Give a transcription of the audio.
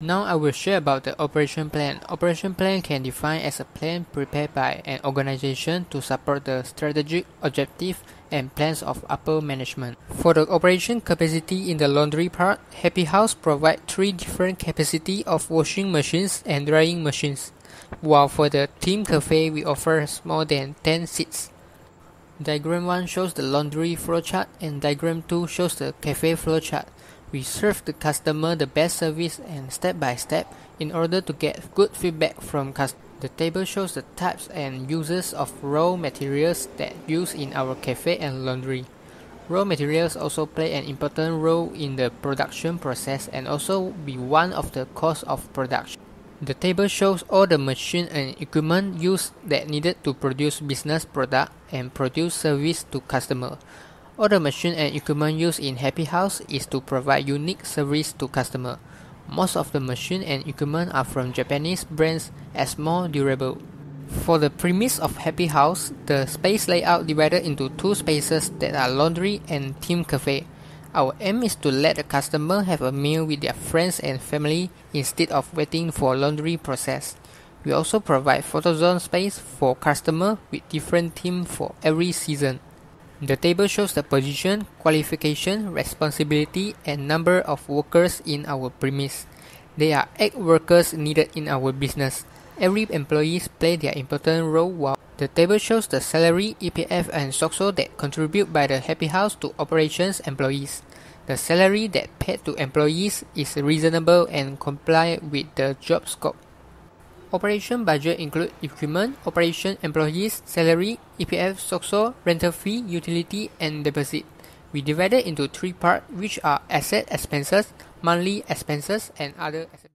Now I will share about the operation plan. Operation plan can define as a plan prepared by an organization to support the strategic objective and plans of upper management. For the operation capacity in the laundry part, Happy House provide three different capacity of washing machines and drying machines, while for the team cafe we offer more than 10 seats. Diagram 1 shows the laundry flowchart and diagram 2 shows the cafe flowchart. We serve the customer the best service and step by step in order to get good feedback from customers. The table shows the types and uses of raw materials that use in our cafe and laundry. Raw materials also play an important role in the production process and also be one of the cost of production. The table shows all the machine and equipment used that needed to produce business product and produce service to customer. All the machine and equipment used in Happy House is to provide unique service to customer. Most of the machine and equipment are from Japanese brands as more durable. For the premise of Happy House, the space layout divided into two spaces that are laundry and team cafe. Our aim is to let the customer have a meal with their friends and family instead of waiting for laundry process. We also provide photo zone space for customer with different theme for every season. The table shows the position, qualification, responsibility, and number of workers in our premise. There are 8 workers needed in our business. Every employee play their important role while the table shows the salary, EPF, and SOCSO that contribute by the Happy House to operations employees. The salary that paid to employees is reasonable and comply with the job scope. Operation budget include equipment, operation employees, salary, EPF, SOCSO, rental fee, utility, and deposit. We divided into three parts which are asset expenses, monthly expenses, and other expenses.